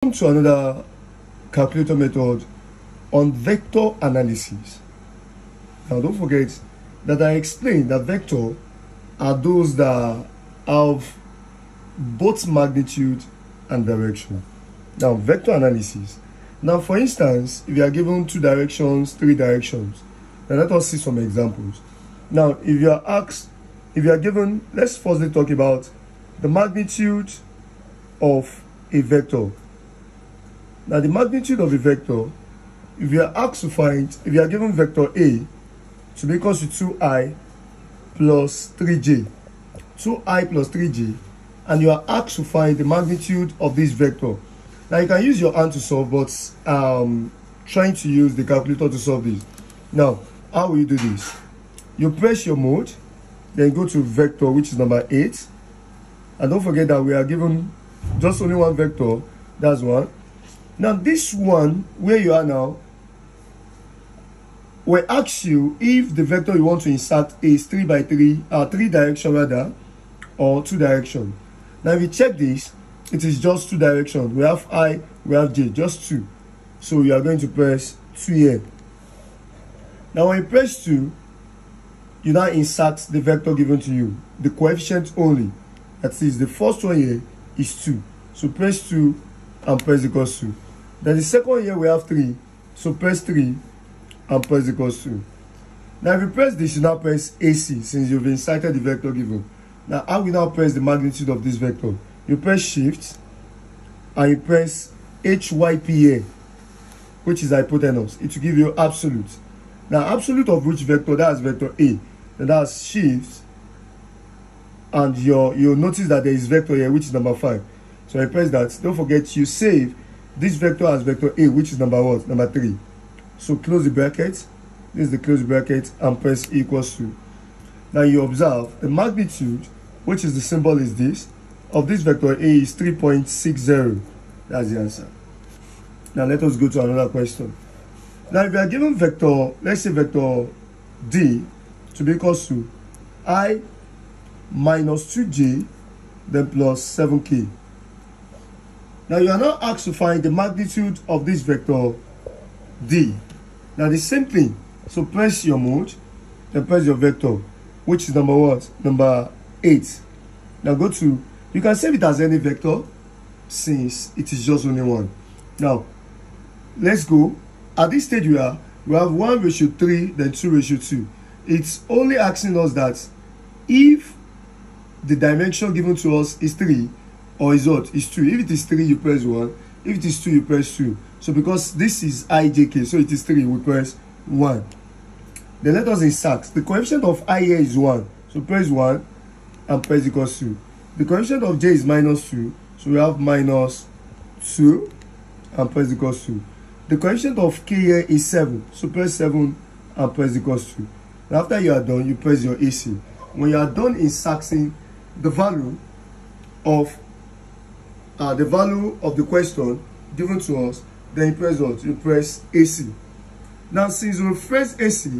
to another calculator method on vector analysis. Now don't forget that I explained that vector are those that have both magnitude and direction. Now vector analysis. Now for instance, if you are given two directions, three directions, now let us see some examples. Now if you are asked, if you are given, let's firstly talk about the magnitude of a vector now the magnitude of a vector, if you are asked to find, if you are given vector A to be equal to 2i plus 3j, 2i plus 3j, and you are asked to find the magnitude of this vector. Now you can use your hand to solve, but um, trying to use the calculator to solve this. Now, how will you do this? You press your mode, then go to vector, which is number 8. And don't forget that we are given just only one vector, that's one. Now, this one, where you are now, will ask you if the vector you want to insert is 3 by 3, uh, 3 direction rather, or 2 direction. Now, if you check this, it is just 2 direction. We have I, we have J, just 2. So, you are going to press 2 here. Now, when you press 2, you now insert the vector given to you, the coefficient only. That is, the first one here is 2. So, press 2 and press equals 2. Then the second here we have 3. So press 3 and press equals 2. Now if you press this, you now press AC since you've inserted the vector given. Now how we now press the magnitude of this vector? You press shift and you press HYPA which is hypotenuse. It will give you absolute. Now absolute of which vector? That's vector A. And that's shift and you'll notice that there is vector here which is number 5. So I press that. Don't forget you save this vector has vector A, which is number what? Number 3. So close the bracket. This is the close bracket and press equals to. Now you observe the magnitude, which is the symbol is this, of this vector A is 3.60. That's the answer. Now let us go to another question. Now if we are given vector, let's say vector D to be equal to I minus 2j then plus 7k Now you are now asked to find the magnitude of this vector d. Now the same thing. So press your mode, then press your vector, which is number what? Number 8. Now go to, you can save it as any vector since it is just only one. Now, let's go. At this stage we are, we have 1 ratio 3, then 2 ratio 2. It's only asking us that if the dimension given to us is 3, or is what? Is 2 if it is 3 you press 1 if it is 2 you press 2 so because this is ijk so it is 3 we press 1 then let us insert the coefficient of i here is 1 so press 1 and press equals 2 the coefficient of j is minus 2 so we have minus 2 and press equals 2 the coefficient of k here is 7 so press 7 and press equals 2 and after you are done you press your ac when you are done inserting the value of uh, the value of the question given to us, then you press what? You press AC. Now, since we press AC,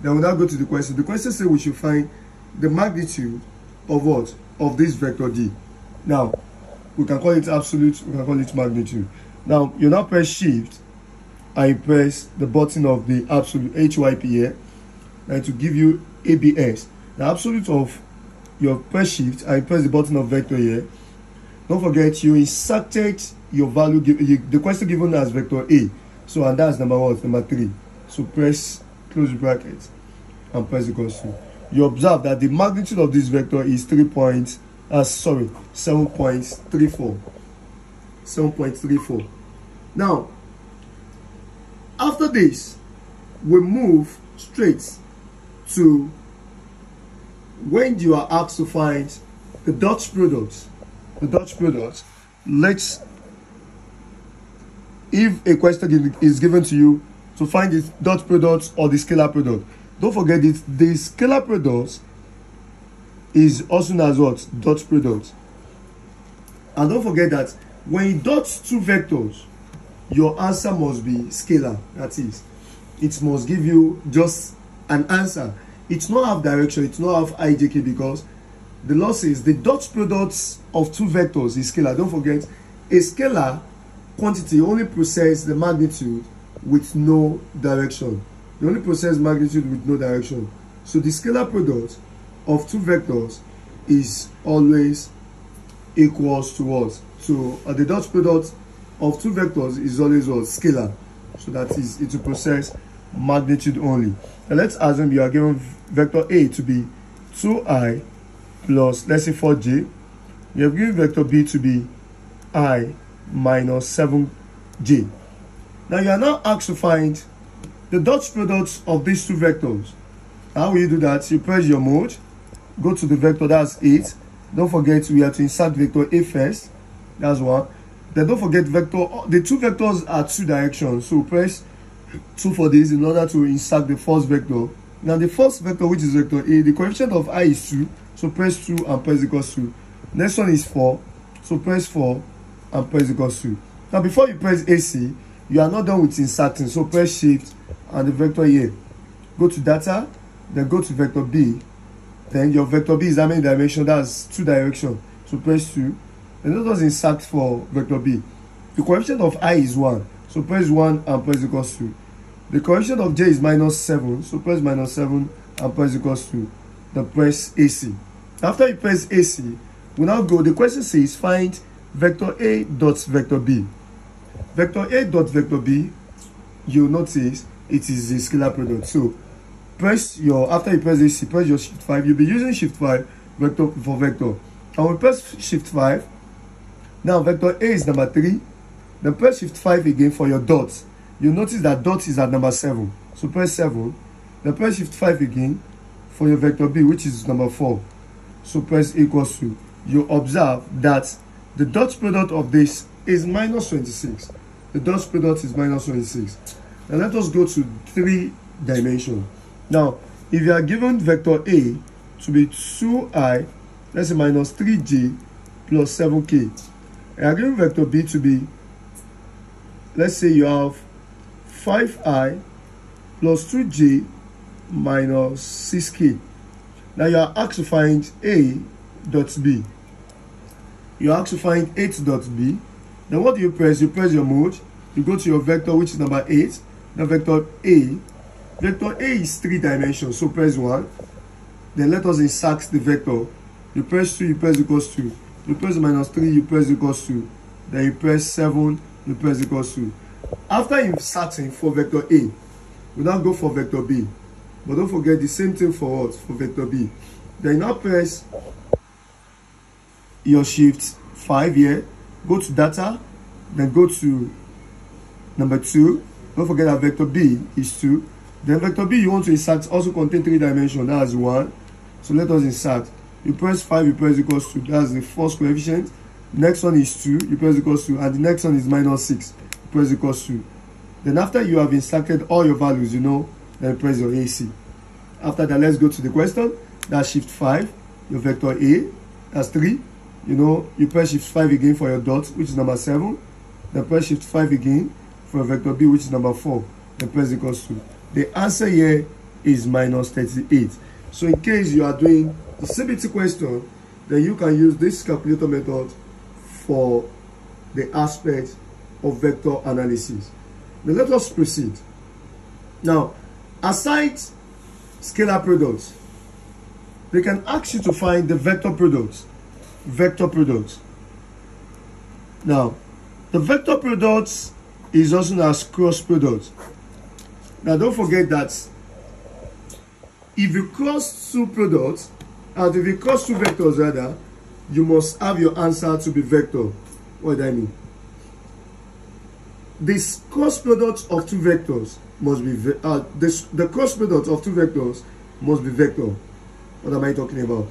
then we now go to the question. The question says we should find the magnitude of what? Of this vector D. Now, we can call it absolute, we can call it magnitude. Now, you now press shift and you press the button of the absolute HYP here and to give you ABS. The absolute of your press shift you press the button of vector here don't forget you inserted your value the question given as vector a. So and that's number one number three. So press close bracket and press the to you observe that the magnitude of this vector is three point uh sorry seven point three four. Seven point three four. Now after this we move straight to when you are asked to find the dot product the dot product, let's, if a question is given to you to find the dot product or the scalar product, don't forget it, the scalar product is also known as what? Dot product. And don't forget that when you dot two vectors, your answer must be scalar. That is, it must give you just an answer. It's not have direction, it's not have IJK because the law says the dot product of two vectors is scalar. Don't forget, a scalar quantity only possess the magnitude with no direction. They only possess magnitude with no direction. So the scalar product of two vectors is always equals to what? So uh, the dot product of two vectors is always what? Scalar. So that is it will possess magnitude only. Now let's assume you are given vector A to be 2i plus let's say 4j. You have given vector B to be i minus 7j. Now you are now asked to find the dot product of these two vectors. How will you do that? You press your mode, go to the vector, that's 8. Don't forget we have to insert vector A first. That's one. Then don't forget vector, the two vectors are two directions. So press 2 for this in order to insert the first vector. Now the first vector, which is vector A, the coefficient of i is 2. So press 2 and press equals 2. Next one is 4. So press 4 and press equals 2. Now before you press AC, you are not done with inserting. So press shift and the vector here. Go to data, then go to vector B. Then your vector B is how many dimension? That's two direction. So press 2. And let us insert for vector B. The coefficient of i is 1. So press 1 and press equals 2. The coefficient of j is minus 7. So press minus 7 and press equals 2. Then press AC. After you press AC, we now go. The question says find vector A dot vector B. Vector A dot vector B, you notice it is a scalar product. So press your after you press AC, press your shift 5. You'll be using shift 5 vector for vector. And we press shift 5. Now vector A is number 3. Then press shift 5 again for your dots. You notice that dot is at number 7. So press 7. Then press shift 5 again for your vector B, which is number 4. So press equals to. You observe that the dot product of this is minus 26. The dot product is minus 26. Now let us go to three dimension. Now, if you are given vector A to be 2i, let's say minus 3j plus 7k, and you are given vector B to be, let's say you have 5i plus 2j minus 6k. Now you are asked to find A dot B. You are asked to find 8 dot B. Then what do you press? You press your mode. You go to your vector, which is number 8. Now vector A. Vector A is three dimensions. So press 1. Then let us insert the vector. You press 2, you press equals 2. You press minus 3, you press equals 2. Then you press 7, you press equals 2. After inserting for vector A, we now go for vector B. But don't forget the same thing for what? For vector B. Then now press your shift 5 here. Go to data. Then go to number 2. Don't forget that vector B is 2. Then vector B you want to insert also contain 3 dimensions. That's 1. So let us insert. You press 5, you press equals to. That's the first coefficient. Next one is 2, you press equals to. And the next one is minus 6, you press equals to. Then after you have inserted all your values, you know, Eh, then press your AC. After that, let's go to the question. That's shift 5, your vector A, that's 3. You know, you press shift 5 again for your dot, which is number 7. Then press shift 5 again for vector B, which is number 4. Then press equals to. The answer here is minus 38. So in case you are doing the CBT question, then you can use this calculator method for the aspect of vector analysis. Now let us proceed. Now, aside scalar products, they can ask you to find the vector products. Vector products. Now, the vector products is also known as cross products. Now, don't forget that if you cross two products, and if you cross two vectors rather, you must have your answer to be vector. What do I mean? This cross product of two vectors must be uh, this, the cross product of two vectors must be vector. What am I talking about?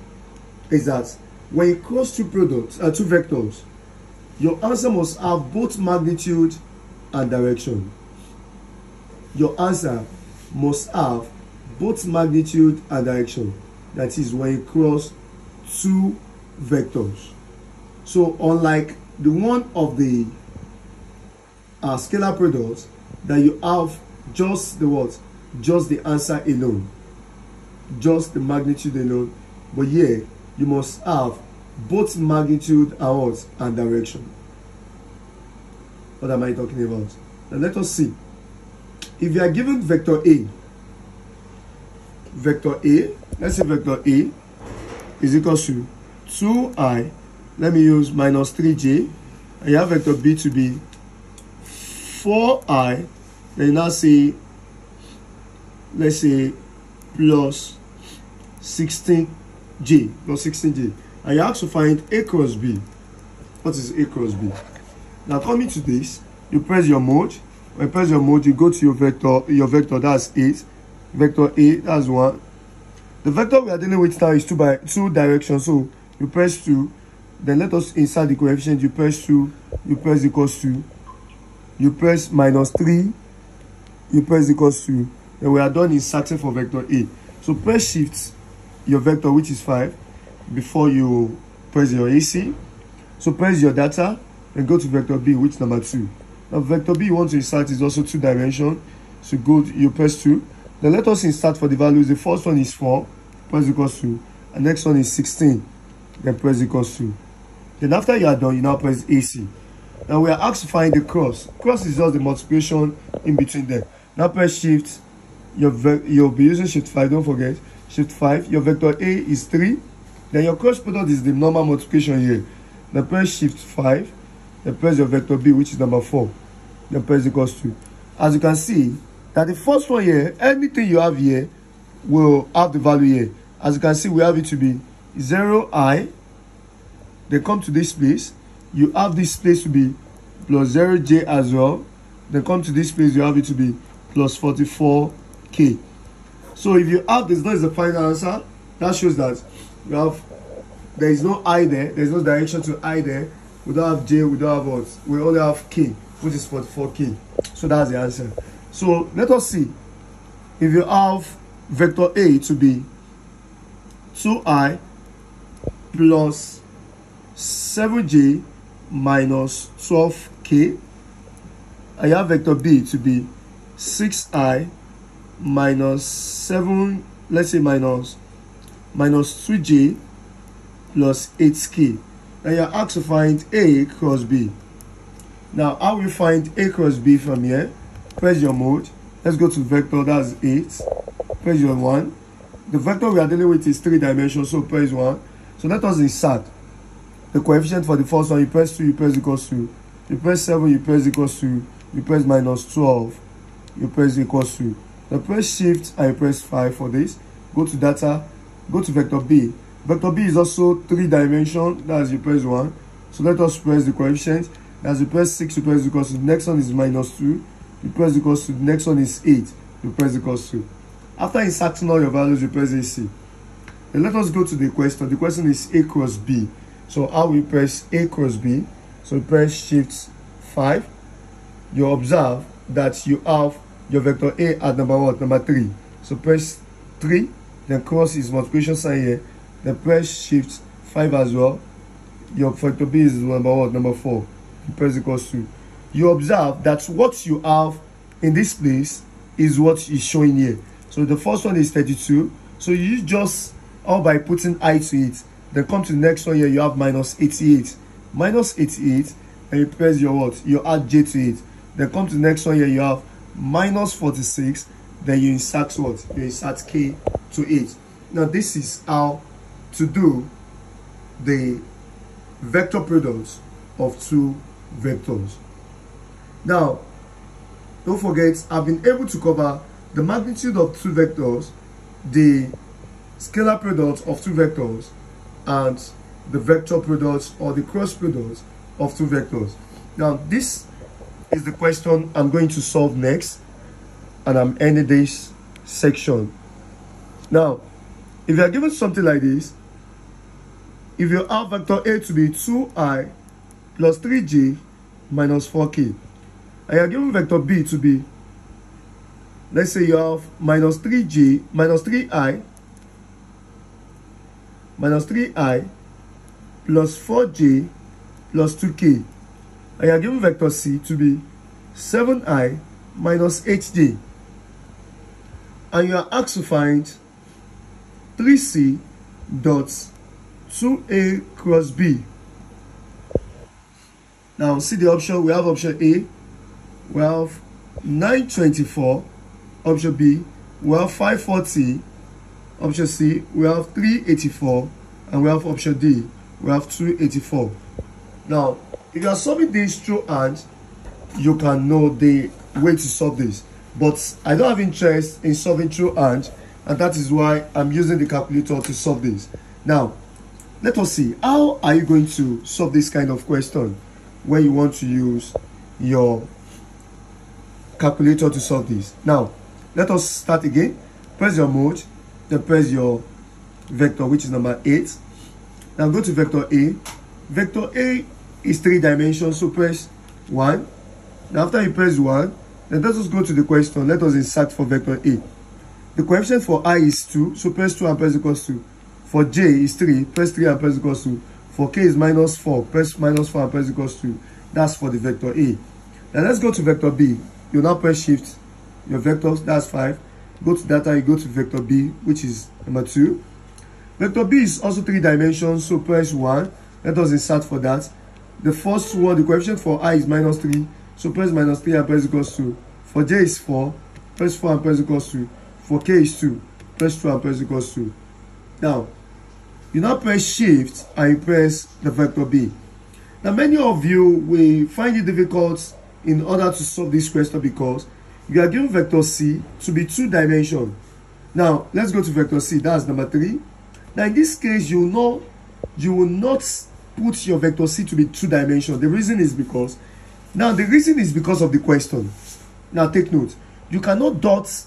Is that when you cross two products, uh, two vectors, your answer must have both magnitude and direction. Your answer must have both magnitude and direction. That is when you cross two vectors. So unlike the one of the uh, scalar products that you have just the what? Just the answer alone. Just the magnitude alone. But here, you must have both magnitude and what? And direction. What am I talking about? Now let us see. If you are given vector A, vector A, let's say vector A is equal to 2i, let me use minus 3j, and you have vector B to be 4i, then now say, let's say, plus 16j, plus 16j. And you have to find A cross B. What is A cross B? Now coming to this, you press your mode. When you press your mode, you go to your vector, your vector, that's 8. Vector A, that's 1. The vector we are dealing with now is 2 by 2 directions. So you press 2. Then let us insert the coefficient. You press 2. You press equals to. You press minus 3. You press equals 2 Then we are done inserting for vector A. So press shift your vector, which is 5, before you press your AC. So press your data and go to vector B, which number 2. Now vector B you want to insert is also two dimension. So go to, you press 2. Then let us insert for the values. The first one is 4, press equals 2 And next one is 16, then press equals 2 Then after you are done, you now press AC. Now we are asked to find the cross. Cross is just the multiplication in between them. Now press shift. Your you'll be using shift 5, don't forget. Shift 5. Your vector A is 3. Then your cross product is the normal multiplication here. Now press shift 5 then press your vector b which is number 4 then press equals 2. as you can see that the first one here anything you have here will have the value here as you can see we have it to be 0 i then come to this place you have this place to be plus 0 j as well. Then come to this place you have it to be plus 44 k. So if you have this that is the final answer. That shows that you have there is no i there. There is no direction to i there. We don't have j we don't have what? We only have k which is 44k so that's the answer. So let us see if you have vector a to be 2i plus 7j minus 12k I have vector b to be 6i minus 7 let's say minus minus 2j plus 8k and you're asked to find A cross B. Now, how we find A cross B from here? Press your mode. Let's go to vector, that's 8. Press your 1. The vector we are dealing with is 3 dimensions, so press 1. So let us insert the coefficient for the first one. You press 2, you press equals to. You press 7, you press equals to. You press minus 12, you press equals to. Then press shift and you press 5 for this. Go to data, go to vector B Vector B is also three dimension. That's you press one. So let us press the coefficient. As you press six, you press equals the next one is minus two. You press equals the next one is eight. You press equals to. After inserting all your values, you press AC. Then let us go to the question. The question is A cross B. So how we press A cross B? So press shift five. You observe that you have your vector A at number what? Number three. So press three. Then cross is multiplication sign here the press shift 5 as well your vector b is number what number 4 you press equals to you observe that what you have in this place is what is showing here so the first one is 32 so you just all by putting i to it then come to the next one here you have minus 88 minus 88 and you press your what? You add j to it. Then come to the next one here you have minus 46 then you insert what? You insert k to it now this is how to do the vector products of two vectors. Now, don't forget, I've been able to cover the magnitude of two vectors, the scalar products of two vectors, and the vector products or the cross products of two vectors. Now, this is the question I'm going to solve next, and I'm ending this section. Now, if you are given something like this, if you have vector A to be 2i plus 3j minus 4k, and you're given vector B to be, let's say you have minus 3j minus 3i minus 3i plus 4j plus 2k, and you're given vector C to be 7i minus 8j, and you are asked to find 3c dots 2a cross b. Now see the option. We have option A. We have 924. Option B. We have 540. Option C. We have 384. And we have option D. We have 284. Now, if you are solving this through hand, you can know the way to solve this. But I don't have interest in solving through hand, and that is why I'm using the calculator to solve this. Now, let us see how are you going to solve this kind of question when you want to use your calculator to solve this now let us start again press your mode then press your vector which is number eight now go to vector a vector a is three dimensions so press one now after you press one then let us go to the question let us insert for vector a the coefficient for i is two so press two and press equals to For j is 3, press 3 and press equals to. For k is minus 4, press minus 4 and press equals to. That's for the vector A. Now let's go to vector B. You now press shift your vectors, that's 5. Go to data, you go to vector B, which is number 2. Vector B is also 3 dimensions, so press 1. Let us insert for that. The first one, the coefficient for i is minus 3, so press minus 3 and press equals to. For j is 4, press 4 and press equals to. For k is 2, press 2 and press equals to. Now, you now press shift and you press the vector B. Now many of you will find it difficult in order to solve this question because you are given vector C to be two dimension. Now let's go to vector C, that's number three. Now in this case you know you will not put your vector C to be two dimension. The reason is because now the reason is because of the question. Now take note, you cannot dot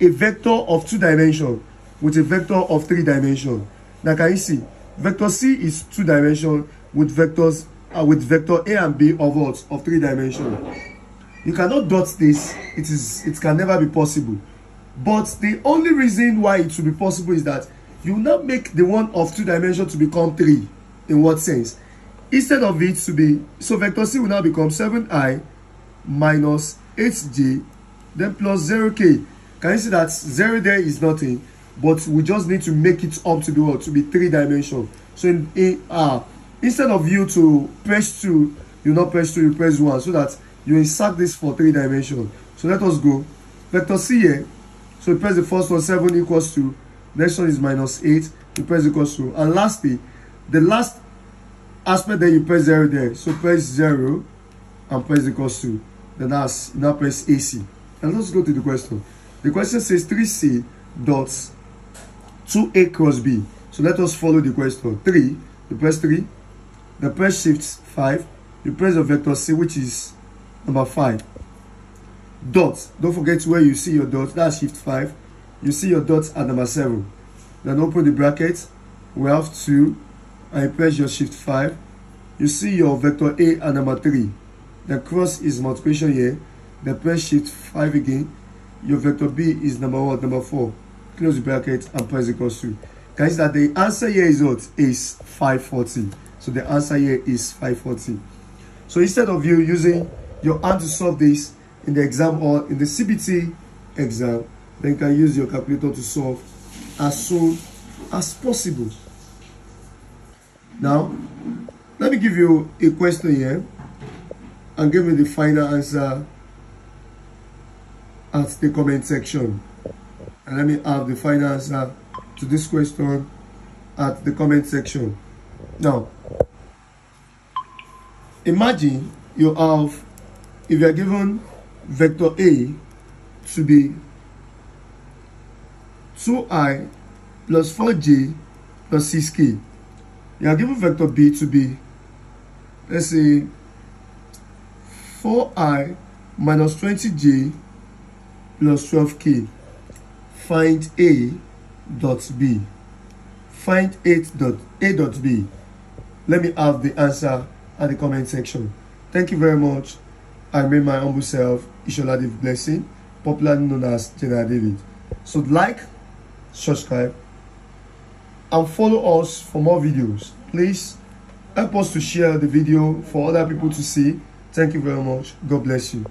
a vector of two dimension with a vector of three dimension. Now can you see? Vector C is two dimension with vectors uh, with vector A and B of what? Of three dimension. You cannot dot this. It is it can never be possible. But the only reason why it should be possible is that you now make the one of two dimension to become three. In what sense? Instead of it to be so vector C will now become 7i minus 8j then plus 0k. Can you see that 0 there is nothing? but we just need to make it up to be what to be three dimension so in, in uh instead of you to press two you not press two you press one so that you insert this for three dimension so let us go. Vector c here. So you press the first one seven equals to next one is minus eight. You press equals to and lastly the last aspect that you press zero there. So press zero and press equals to. Then that's now press ac and let's go to the question. The question says 3c dots 2a cross b. So let us follow the question. 3 you press 3 the press shift 5 you press the vector c which is number 5 dot don't forget where you see your dot that's shift 5 you see your dot at number 7 then open the bracket. We have 2 and press your shift 5 you see your vector a at number 3 the cross is multiplication here. The press shift 5 again. Your vector b is number one, number 4 close the bracket and press equals to guys that the answer here is what? Is 540 so the answer here is 540 so instead of you using your hand to solve this in the exam or in the cbt exam. Then you can use your calculator to solve as soon as possible. Now let me give you a question here and give me the final answer at the comment section. And let me have the final answer to this question at the comment section. Now imagine you have if you are given vector a to be 2i plus 4j plus 6k you are given vector b to be let's say 4i minus 20j plus 12k find a dot b. Find 8 dot a dot b. Let me have the answer at the comment section. Thank you very much i remain my humble self ishola david blessing popularly known as general david. So like subscribe and follow us for more videos. Please help us to share the video for other people to see. Thank you very much. God bless you